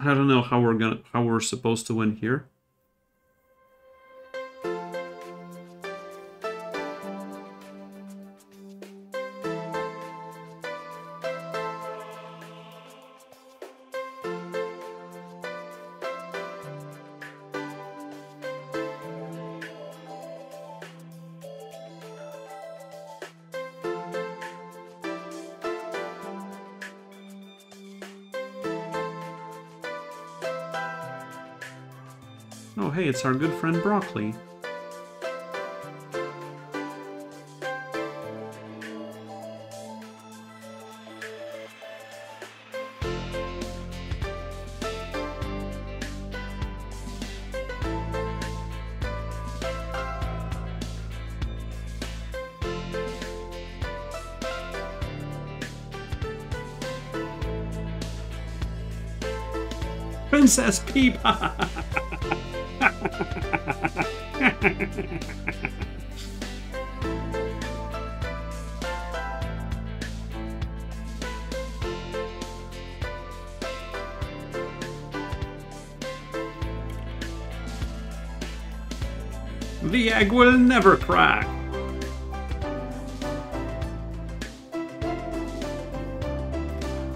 I don't know how we're gonna how we're supposed to win here. Oh, hey, it's our good friend Broc Lee. Princess Peapod! the egg will never crack.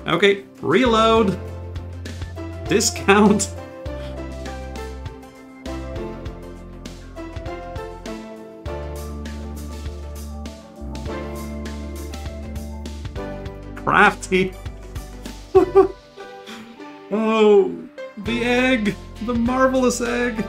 Okay, reload. Discount. Crafty. oh, the egg. The marvelous egg.